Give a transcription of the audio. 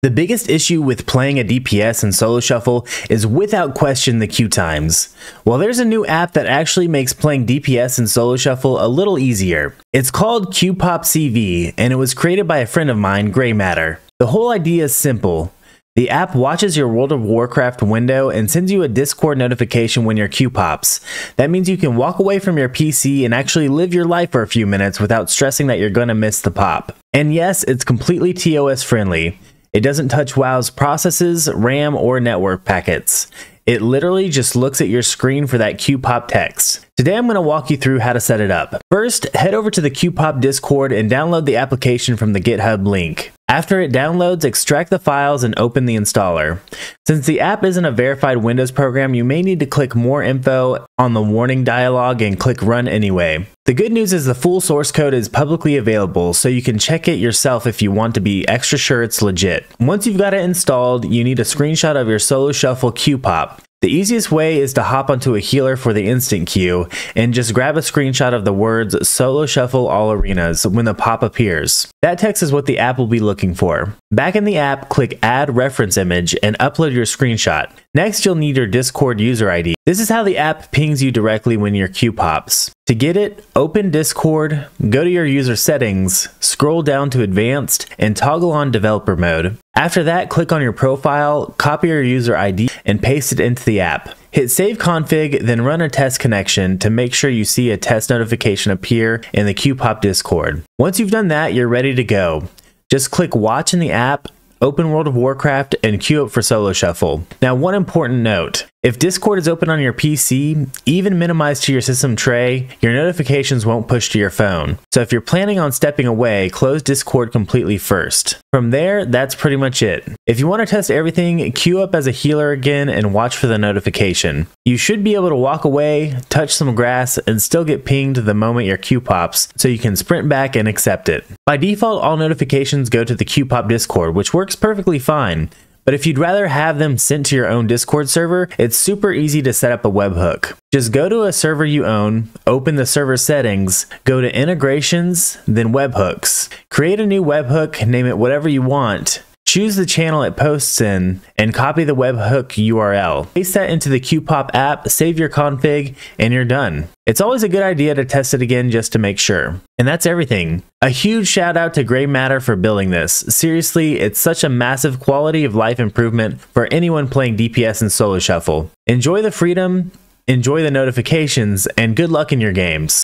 The biggest issue with playing a DPS in Solo Shuffle is without question the queue times. Well, there's a new app that actually makes playing DPS in Solo Shuffle a little easier. It's called QPop CV, and it was created by a friend of mine, Graymatter. The whole idea is simple. The app watches your World of Warcraft window and sends you a Discord notification when your queue pops. That means you can walk away from your PC and actually live your life for a few minutes without stressing that you're gonna miss the pop. And yes, it's completely TOS friendly. It doesn't touch WoW's processes, RAM, or network packets. It literally just looks at your screen for that QPOP text. Today I'm going to walk you through how to set it up. First, head over to the QPOP Discord and download the application from the GitHub link. After it downloads, extract the files and open the installer. Since the app isn't a verified Windows program, you may need to click more info on the warning dialog and click run anyway. The good news is the full source code is publicly available, so you can check it yourself if you want to be extra sure it's legit. Once you've got it installed, you need a screenshot of your Solo Shuffle QPOP. The easiest way is to hop onto a healer for the instant queue and just grab a screenshot of the words solo shuffle all arenas when the pop appears. That text is what the app will be looking for. Back in the app, click add reference image and upload your screenshot. Next, you'll need your Discord user ID. This is how the app pings you directly when your queue pops. To get it, open Discord, go to your user settings, scroll down to advanced, and toggle on developer mode. After that, click on your profile, copy your user ID, and paste it into the app. Hit save config, then run a test connection to make sure you see a test notification appear in the QPOP Discord. Once you've done that, you're ready to go. Just click watch in the app, open World of Warcraft, and queue up for Solo Shuffle. Now, one important note if Discord is open on your PC, even minimized to your system tray, your notifications won't push to your phone. So if you're planning on stepping away, close Discord completely first. From there, that's pretty much it. If you want to test everything, queue up as a healer again and watch for the notification. You should be able to walk away, touch some grass, and still get pinged the moment your queue pops, so you can sprint back and accept it. By default, all notifications go to the QPOP Discord, which works perfectly fine. But if you'd rather have them sent to your own Discord server, it's super easy to set up a webhook. Just go to a server you own, open the server settings, go to integrations, then webhooks. Create a new webhook, name it whatever you want, Choose the channel it posts in and copy the webhook URL. Paste that into the QPOP app, save your config, and you're done. It's always a good idea to test it again just to make sure. And that's everything. A huge shout out to Graymatter for building this. Seriously, it's such a massive quality of life improvement for anyone playing DPS and Solo Shuffle. Enjoy the freedom, enjoy the notifications, and good luck in your games.